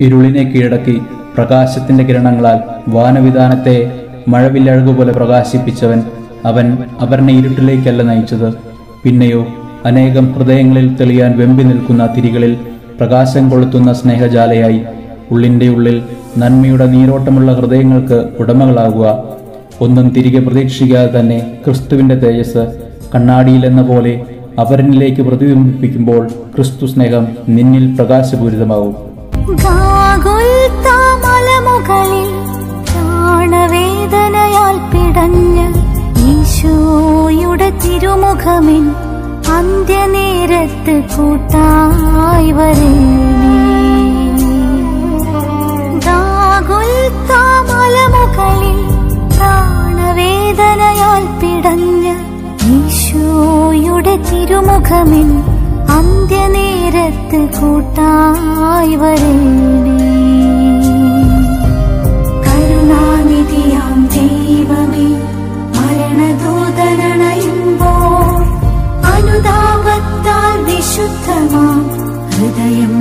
ഇരുളിനെ കീഴടക്കി പ്രകാശത്തിന്റെ കിരണങ്ങളാൽ വാനവിധാനത്തെ മഴവില്ലഴകുപോലെ പ്രകാശിപ്പിച്ചവൻ അവൻ അവരുടെ ഇരുട്ടിലേക്കല്ല നയിച്ചത്. പിന്നെയോ അനേകം ഹൃദയങ്ങളിൽ തെളിയാൻ വെമ്പി നിൽക്കുന്ന തിരികളിൽ പ്രകാശം കൊളുത്തുന്ന സ്നേഹജാലയായി ഉള്ളിന്റെ ഉള്ളിൽ നന്മയുടെ നീരോട്ടമുള്ള ഹൃദയങ്ങൾക്ക് ഉടമകളാകുക. ഒന്നും തിരികെ പ്രതീക്ഷിക്കാതെ തന്നെ ക്രിസ്തുവിന്റെ തേജസ് കണ്ണാടിയിലെന്ന പോലെ അവരനിലേക്ക് പ്രതിബിംബിപ്പിക്കുമ്പോൾ ക്രിസ്തു സ്നേഹം നിന്നിൽ പ്രകാശപൂരിതമാവും. ഗാഗുൽത്താമലമുകളിൽ പ്രാണവേദനയാൽ പിടഞ്ഞ് ഈശോയുടെ തിരുമുഖമിൻ അന്ത്യനേരത്ത് കൂട്ടായി വരേണേ. ഗാഗുൽത്താമലമുകളിൽ പ്രാണവേദനയാൽ പിടഞ്ഞ് ഈശോയുടെ തിരുമുഖമിൻ അന്ത്യനേരത്ത് കൂട്ടായി വരണേ കരുണാനിധിയാം ഹൃദയം